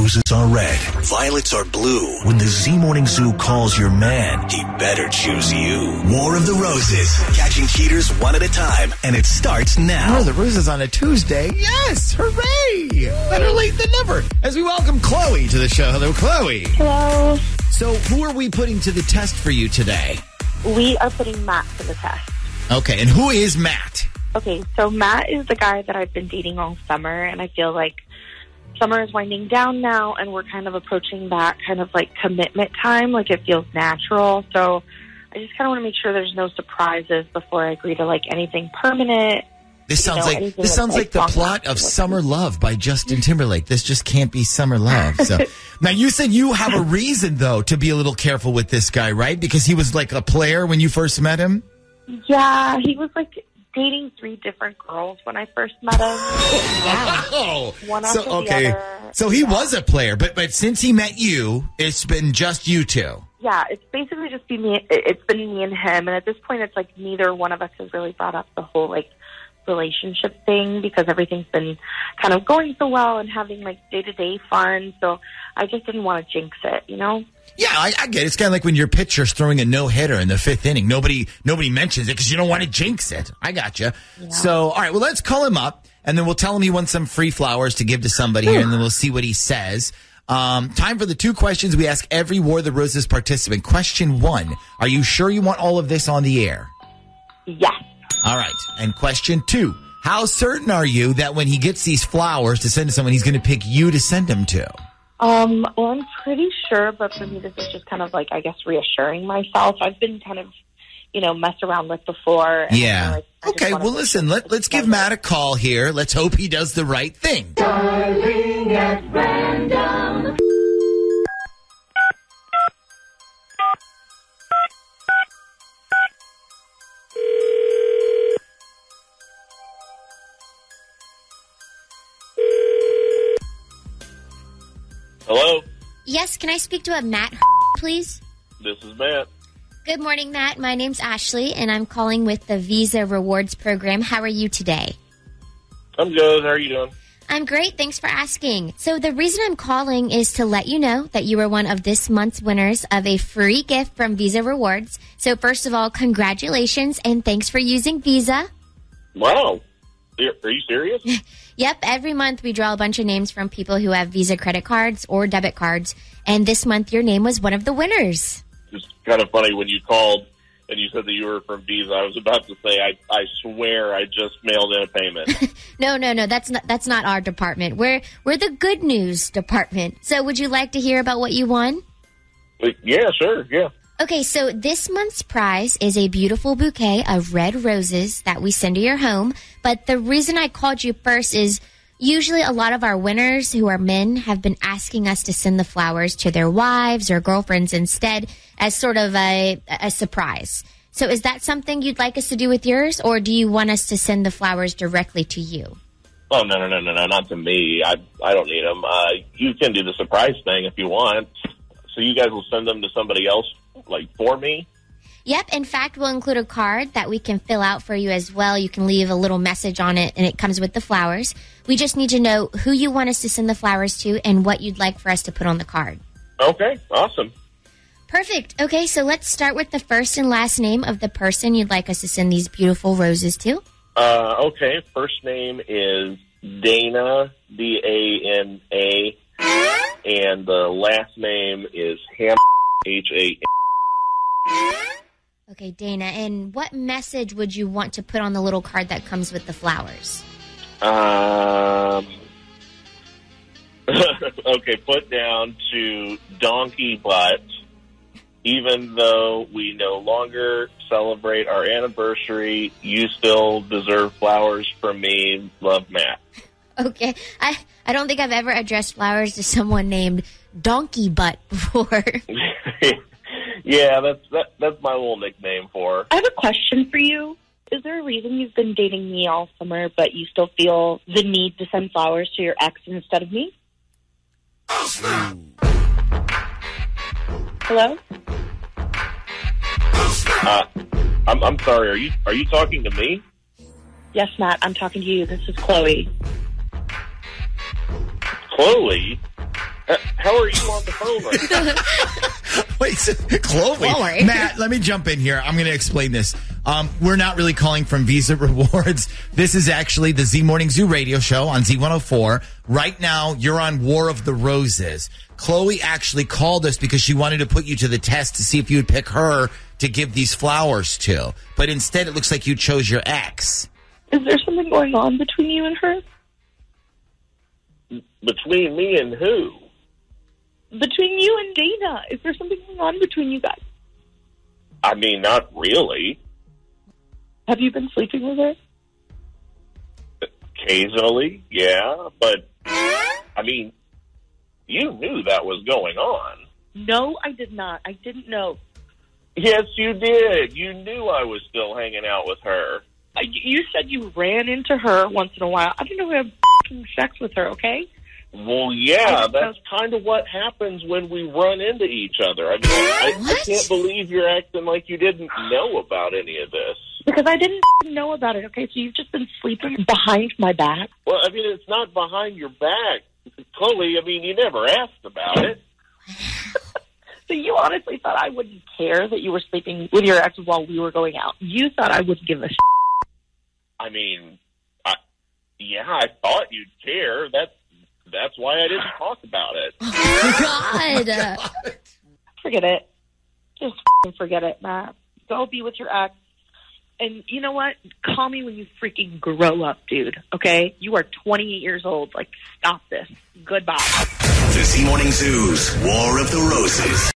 roses are red, violets are blue. When the Z Morning Zoo calls your man, he better choose you. War of the Roses, catching cheaters one at a time, and it starts now. Oh, the Roses on a Tuesday. Yes, hooray! Better late than never. As we welcome Chloe to the show. Hello, Chloe. Hello. So, who are we putting to the test for you today? We are putting Matt to the test. Okay, and who is Matt? Okay, so Matt is the guy that I've been dating all summer, and I feel like summer is winding down now, and we're kind of approaching that kind of like commitment time. Like it feels natural. So I just kind of want to make sure there's no surprises before I agree to like anything permanent. This sounds know, like this sounds like, like, the plot of. Summer Love by Justin Timberlake. This just can't be Summer Love. So now you said you have a reason though to be a little careful with this guy, right? Because he was like a player when you first met him. Yeah, he was like dating three different girls when I first met him. Oh, One so after the okay, other. so he was a player, but but since he met you, it's been just you two. Yeah, it's basically just be me. It's been me and him, and at this point, it's like neither one of us has really brought up the whole like relationship thing because everything's been kind of going so well and having like day to day fun. So I just didn't want to jinx it, you know. Yeah, I, I get it. It's kind of like when your pitcher's throwing a no hitter in the fifth inning. Nobody nobody mentions it because you don't want to jinx it. I got you. So, all right, well, let's call him up, and then we'll tell him he wants some free flowers to give to somebody here, and then we'll see what he says. Um, time for the two questions we ask every War of the Roses participant. Question one: Are you sure you want all of this on the air? Yes. All right. And question two: How certain are you that when he gets these flowers to send to someone, he's going to pick you to send them to? Um, well, I'm pretty sure, but for me, this is just kind of like I guess reassuring myself. I've been kind of, you know, messed around with before. and Yeah. like Okay. Well, listen. let, let's give. Matt a call here. Let's hope he does the right thing. Hello, Yes, can I speak to a Matt, please? this is Matt. Good morning, Matt. My name's Ashley, and I'm calling with the Visa Rewards Program. How are you today? I'm good. How are you doing? I'm great. Thanks for asking. So, the reason I'm calling is to let you know that you were one of this month's winners of a free gift from Visa Rewards. So, first of all, congratulations and thanks for using Visa. Wow. Are you serious? Yep, every month we draw a bunch of names from people who have Visa credit cards or debit cards, and this month your name was one of the winners. it's kind of funny when you called and you said that you were from Visa. I was about to say, I, I swear I just mailed in a payment. No, no, no. That's not that's not our department. We're we're the good news department. So, would you like to hear about what you won? Uh, yeah, sure. Yeah. Okay, so this month's prize is a beautiful bouquet of red roses that we send to your home. But the reason I called you first is usually a lot of our winners who are men have been asking us to send the flowers to their wives or girlfriends instead as sort of a, a surprise. So is that something you'd like us to do with yours or do you want us to send the flowers directly to you? Oh, no, no, no, no, no, not to me. I, I don't need them. Uh, you can do the surprise thing if you want. So you guys will send them to somebody else, like, for me? Yep. In fact, we'll include a card that we can fill out for you as well. You can leave a little message on it and it comes with the flowers. We just need to know who you want us to send the flowers to and what you'd like for us to put on the card. Okay, awesome. Perfect. Okay, so let's start with the first and last name of the person you'd like us to send these beautiful roses to. Uh, okay, first name is Dana, D A N A, and the last name is Ham, H A. Okay, Dana, and what message would you want to put on the little card that comes with the flowers? Um. okay, put down to donkey butt. Even though we no longer celebrate our anniversary, you still deserve flowers from me. Love, Matt. Okay, I I don't think I've ever addressed flowers to someone named Donkey Butt before. yeah, that's that, that's my little nickname for. her. I have a question for you. Is there a reason you've been dating me all summer, but you still feel the need to send flowers to your ex instead of me? Hello? Uh, I'm I'm sorry. Are you are you talking to me? Yes, Matt, I'm talking to you. This is Chloe. Chloe? How are you on the phone right now? Wait, so, Chloe, Don't. Matt, let me jump in here. I'm going to explain this. Um, we're not really calling from Visa Rewards. This is actually the Z Morning Zoo radio show on Z104. Right now, you're on War of the Roses. Chloe actually called us because she wanted to put you to the test to see if you would pick her to give these flowers to. But instead, it looks like you chose your ex. Is there something going on between you and her? Between me and who? Between you and Dana? Is there something going on between you guys? I mean, not really. Have you been sleeping with her? Occasionally, yeah, but I mean, you knew that was going on. No, I did not. I didn't know. Yes, you did. You knew I was still hanging out with her. You said you ran into her once in a while. I didn't know we had f***ing sex with her, okay? Well, yeah, that's kind of what happens when we run into each other. I mean, I, I can't believe you're acting like you didn't know about any of this. Because I didn't know about it, okay? So you've just been sleeping behind my back? Well, I mean, it's not behind your back, Chloe. I mean, you never asked about it. So you honestly thought I wouldn't care that you were sleeping with your ex while we were going out? You thought I wouldn't give a. I mean, yeah, I thought you'd care. That's that's why I didn't talk about it. God. Forget it. Just f***ing forget it, Matt. Go be with your ex. And you know what? Call me when you freaking grow up, dude. Okay? You are 28 years old. Like, stop this. Goodbye. The Z Morning Zoo's War of the Roses.